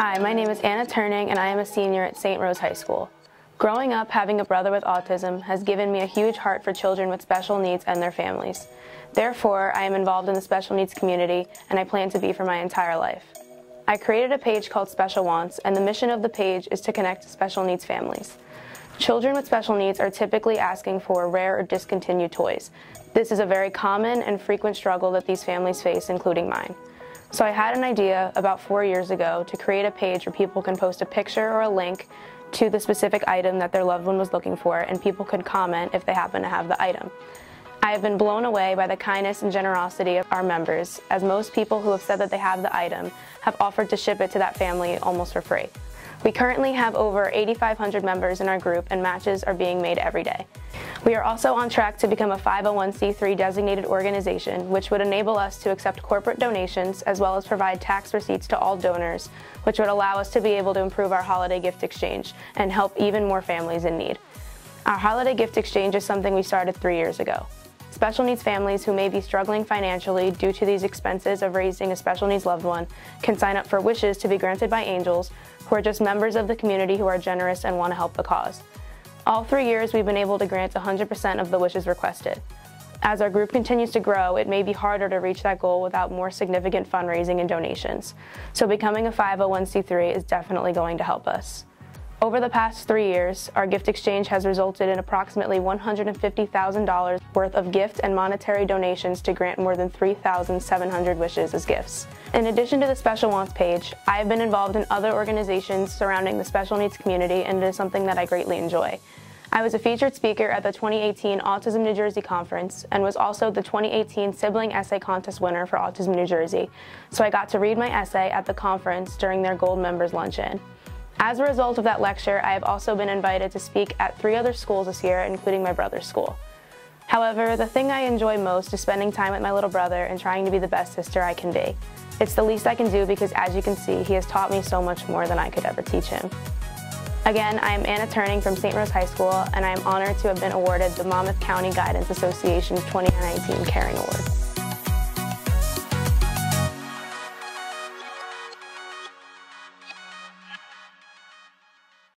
Hi, my name is Anna Turning and I am a senior at St. Rose High School. Growing up having a brother with autism has given me a huge heart for children with special needs and their families. Therefore, I am involved in the special needs community and I plan to be for my entire life. I created a page called Special Wants and the mission of the page is to connect special needs families. Children with special needs are typically asking for rare or discontinued toys. This is a very common and frequent struggle that these families face, including mine. So I had an idea about four years ago to create a page where people can post a picture or a link to the specific item that their loved one was looking for and people could comment if they happen to have the item. I have been blown away by the kindness and generosity of our members, as most people who have said that they have the item have offered to ship it to that family almost for free. We currently have over 8,500 members in our group and matches are being made every day. We are also on track to become a 501c3 designated organization, which would enable us to accept corporate donations as well as provide tax receipts to all donors, which would allow us to be able to improve our holiday gift exchange and help even more families in need. Our holiday gift exchange is something we started three years ago. Special needs families who may be struggling financially due to these expenses of raising a special needs loved one can sign up for wishes to be granted by angels who are just members of the community who are generous and want to help the cause. All three years we've been able to grant 100% of the wishes requested. As our group continues to grow, it may be harder to reach that goal without more significant fundraising and donations. So becoming a 501c3 is definitely going to help us. Over the past three years, our gift exchange has resulted in approximately $150,000 worth of gift and monetary donations to grant more than 3,700 wishes as gifts. In addition to the Special Wants page, I have been involved in other organizations surrounding the special needs community and it is something that I greatly enjoy. I was a featured speaker at the 2018 Autism New Jersey Conference and was also the 2018 Sibling Essay Contest winner for Autism New Jersey, so I got to read my essay at the conference during their Gold Members Luncheon. As a result of that lecture, I have also been invited to speak at three other schools this year, including my brother's school. However, the thing I enjoy most is spending time with my little brother and trying to be the best sister I can be. It's the least I can do because as you can see, he has taught me so much more than I could ever teach him. Again, I am Anna Turning from St. Rose High School, and I am honored to have been awarded the Monmouth County Guidance Association's 2019 Caring Award.